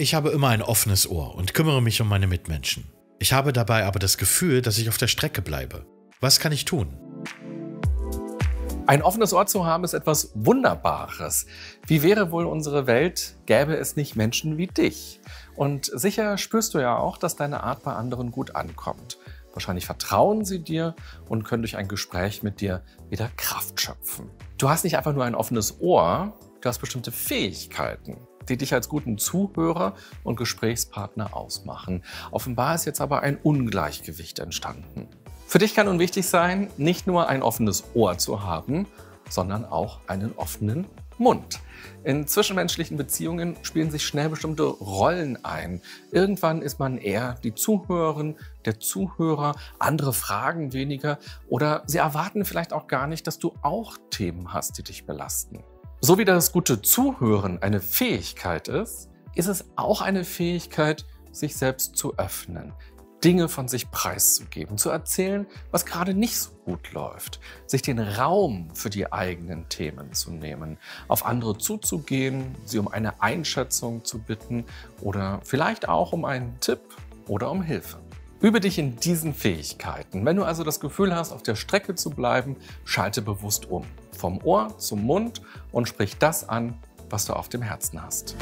Ich habe immer ein offenes Ohr und kümmere mich um meine Mitmenschen. Ich habe dabei aber das Gefühl, dass ich auf der Strecke bleibe. Was kann ich tun? Ein offenes Ohr zu haben ist etwas Wunderbares. Wie wäre wohl unsere Welt, gäbe es nicht Menschen wie dich? Und sicher spürst du ja auch, dass deine Art bei anderen gut ankommt. Wahrscheinlich vertrauen sie dir und können durch ein Gespräch mit dir wieder Kraft schöpfen. Du hast nicht einfach nur ein offenes Ohr, du hast bestimmte Fähigkeiten die dich als guten Zuhörer und Gesprächspartner ausmachen. Offenbar ist jetzt aber ein Ungleichgewicht entstanden. Für dich kann nun wichtig sein, nicht nur ein offenes Ohr zu haben, sondern auch einen offenen Mund. In zwischenmenschlichen Beziehungen spielen sich schnell bestimmte Rollen ein. Irgendwann ist man eher die Zuhörerin, der Zuhörer, andere fragen weniger oder sie erwarten vielleicht auch gar nicht, dass du auch Themen hast, die dich belasten. So wie das gute Zuhören eine Fähigkeit ist, ist es auch eine Fähigkeit, sich selbst zu öffnen, Dinge von sich preiszugeben, zu erzählen, was gerade nicht so gut läuft, sich den Raum für die eigenen Themen zu nehmen, auf andere zuzugehen, sie um eine Einschätzung zu bitten oder vielleicht auch um einen Tipp oder um Hilfe. Übe dich in diesen Fähigkeiten. Wenn du also das Gefühl hast, auf der Strecke zu bleiben, schalte bewusst um. Vom Ohr zum Mund und sprich das an, was du auf dem Herzen hast.